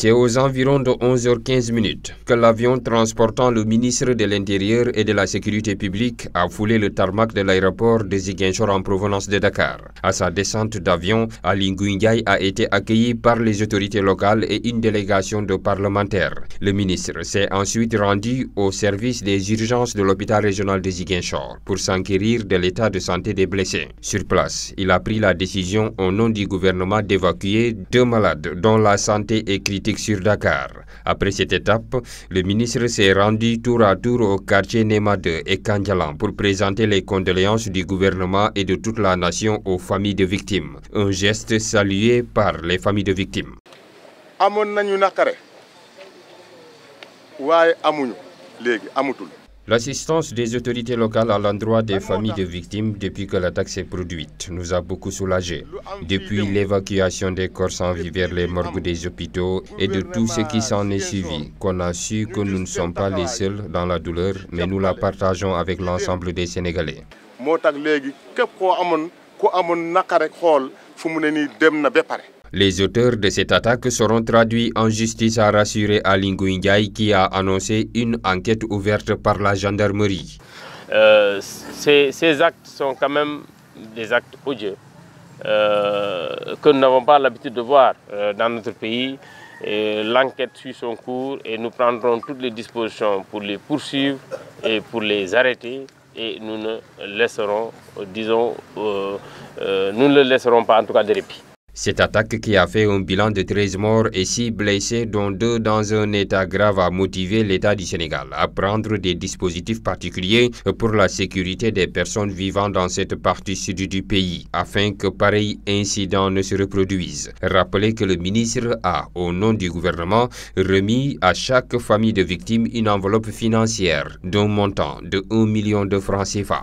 C'est aux environs de 11h15 minutes que l'avion transportant le ministre de l'Intérieur et de la Sécurité publique a foulé le tarmac de l'aéroport de Ziguinchor en provenance de Dakar. À sa descente d'avion, Ali Nguyendiaye a été accueilli par les autorités locales et une délégation de parlementaires. Le ministre s'est ensuite rendu au service des urgences de l'hôpital régional de Ziguinchor pour s'enquérir de l'état de santé des blessés. Sur place, il a pris la décision au nom du gouvernement d'évacuer deux malades dont la santé est critique sur Dakar. Après cette étape, le ministre s'est rendu tour à tour au quartier Nema 2 et Kandjalan pour présenter les condoléances du gouvernement et de toute la nation aux familles de victimes. Un geste salué par les familles de victimes. L'assistance des autorités locales à l'endroit des familles de victimes depuis que l'attaque s'est produite nous a beaucoup soulagés. Depuis l'évacuation des corps sans vie vers les morgues des hôpitaux et de tout ce qui s'en est suivi, qu'on a su que nous ne sommes pas les seuls dans la douleur, mais nous la partageons avec l'ensemble des Sénégalais. Les auteurs de cette attaque seront traduits en justice, a rassuré Alingo Ndiaye qui a annoncé une enquête ouverte par la gendarmerie. Euh, ces, actes sont quand même des actes odieux euh, que nous n'avons pas l'habitude de voir euh, dans notre pays. L'enquête suit son cours et nous prendrons toutes les dispositions pour les poursuivre et pour les arrêter et nous ne laisserons, disons, nous ne laisserons pas en tout cas de répit. Cette attaque qui a fait un bilan de 13 morts et 6 blessés, dont deux dans un état grave, a motivé l'État du Sénégal à prendre des dispositifs particuliers pour la sécurité des personnes vivant dans cette partie sud du pays, afin que pareil incident ne se reproduise. Rappelez que le ministre a, au nom du gouvernement, remis à chaque famille de victimes une enveloppe financière d'un montant de 1 million de francs CFA.